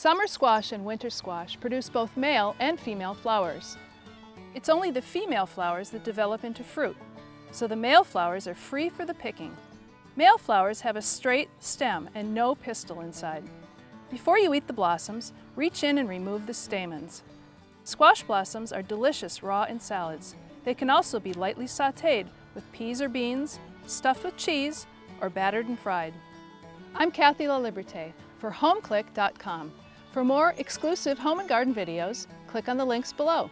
Summer squash and winter squash produce both male and female flowers. It's only the female flowers that develop into fruit, so the male flowers are free for the picking. Male flowers have a straight stem and no pistil inside. Before you eat the blossoms, reach in and remove the stamens. Squash blossoms are delicious raw in salads. They can also be lightly sauteed with peas or beans, stuffed with cheese, or battered and fried. I'm Kathy LaLiberte for HomeClick.com. For more exclusive home and garden videos, click on the links below.